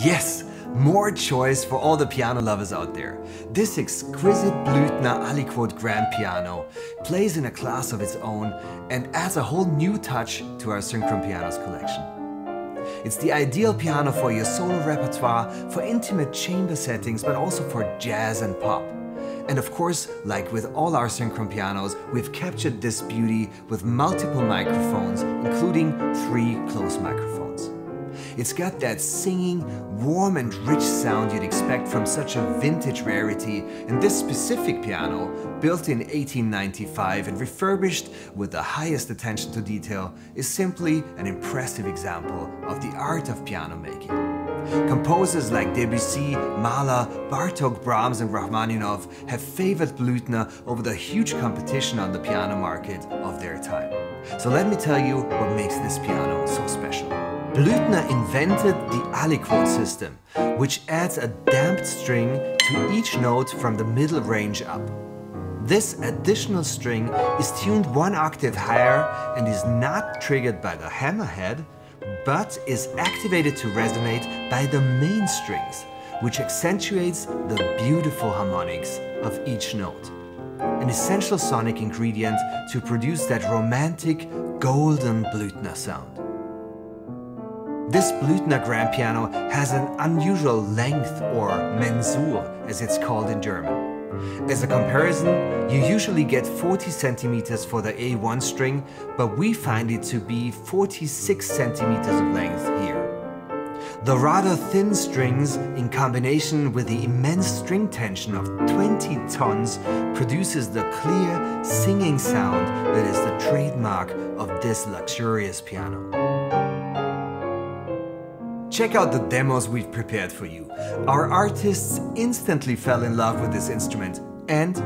Yes, more choice for all the piano lovers out there. This exquisite Blüthner Aliquot grand piano plays in a class of its own and adds a whole new touch to our Synchron Pianos collection. It's the ideal piano for your solo repertoire, for intimate chamber settings, but also for jazz and pop. And of course, like with all our Synchron pianos, we've captured this beauty with multiple microphones, including three close microphones. It's got that singing, warm and rich sound you'd expect from such a vintage rarity, and this specific piano, built in 1895 and refurbished with the highest attention to detail, is simply an impressive example of the art of piano making. Composers like Debussy, Mahler, Bartok, Brahms and Rachmaninoff have favored Blüthner over the huge competition on the piano market of their time. So let me tell you what makes this piano so special. Blüthner invented the aliquot system, which adds a damped string to each note from the middle range up. This additional string is tuned one octave higher and is not triggered by the hammerhead, but is activated to resonate by the main strings, which accentuates the beautiful harmonics of each note. An essential sonic ingredient to produce that romantic golden Blüthner sound. This Blüthner grand piano has an unusual length or Mensur as it's called in German. As a comparison, you usually get 40 centimeters for the A1 string, but we find it to be 46 centimeters of length here. The rather thin strings, in combination with the immense string tension of 20 tons, produces the clear, singing sound that is the trademark of this luxurious piano. Check out the demos we've prepared for you. Our artists instantly fell in love with this instrument and